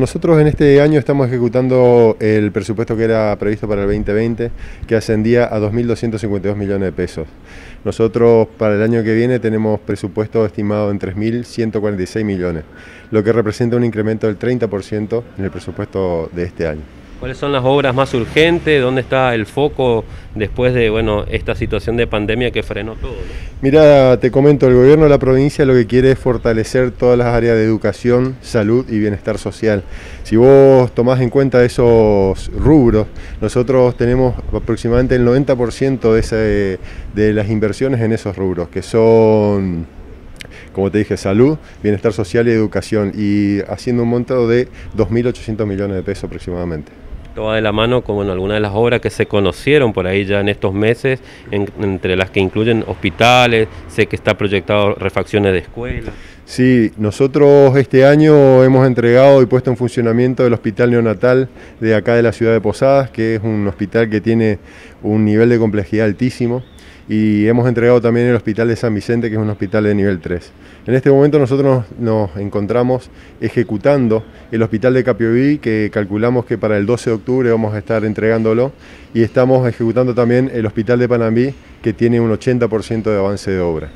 Nosotros en este año estamos ejecutando el presupuesto que era previsto para el 2020, que ascendía a 2.252 millones de pesos. Nosotros para el año que viene tenemos presupuesto estimado en 3.146 millones, lo que representa un incremento del 30% en el presupuesto de este año. ¿Cuáles son las obras más urgentes? ¿Dónde está el foco después de bueno, esta situación de pandemia que frenó todo? Mira, te comento, el gobierno de la provincia lo que quiere es fortalecer todas las áreas de educación, salud y bienestar social. Si vos tomás en cuenta esos rubros, nosotros tenemos aproximadamente el 90% de, ese, de las inversiones en esos rubros, que son como te dije, salud, bienestar social y educación, y haciendo un monto de 2.800 millones de pesos aproximadamente. Todo va de la mano con algunas de las obras que se conocieron por ahí ya en estos meses, entre las que incluyen hospitales, sé que está proyectado refacciones de escuelas. Sí, nosotros este año hemos entregado y puesto en funcionamiento el hospital neonatal de acá de la ciudad de Posadas, que es un hospital que tiene un nivel de complejidad altísimo y hemos entregado también el Hospital de San Vicente, que es un hospital de nivel 3. En este momento nosotros nos, encontramos ejecutando el Hospital de Capioví, que calculamos que para el 12 de octubre vamos a estar entregándolo, y estamos ejecutando también el Hospital de Panambí, que tiene un 80% de avance de obra.